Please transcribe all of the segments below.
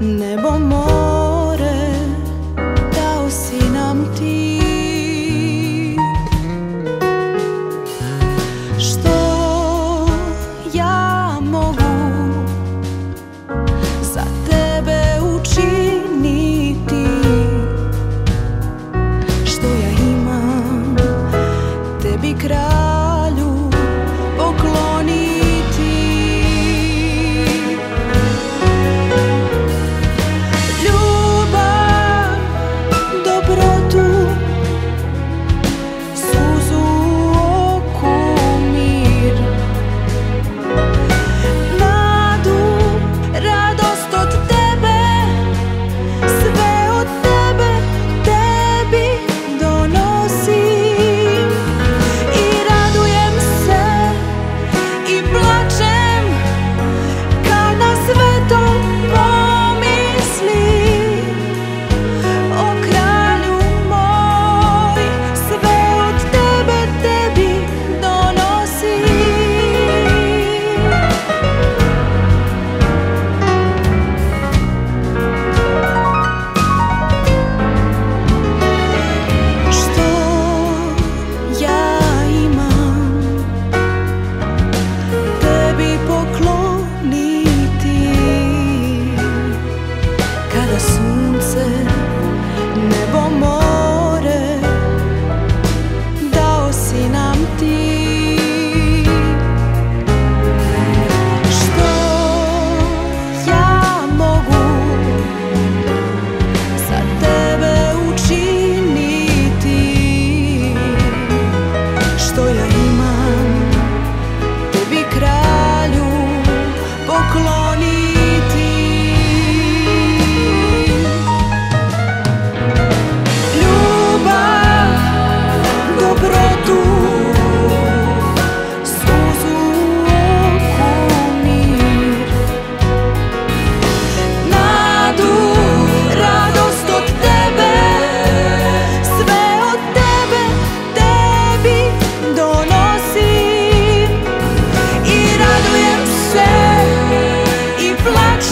Nevermore.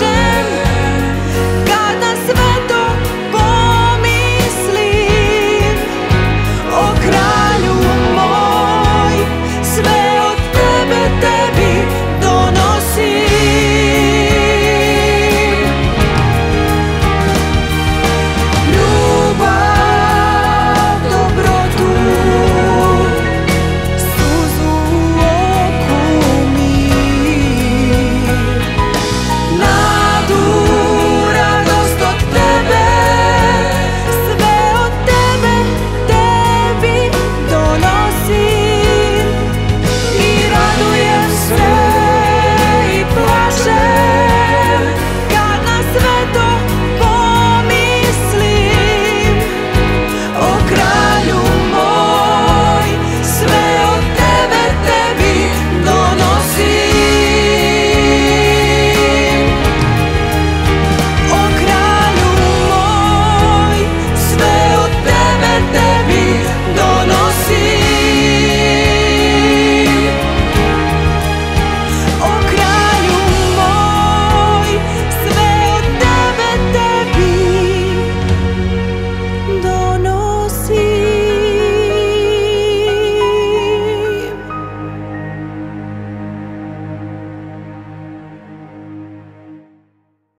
shine.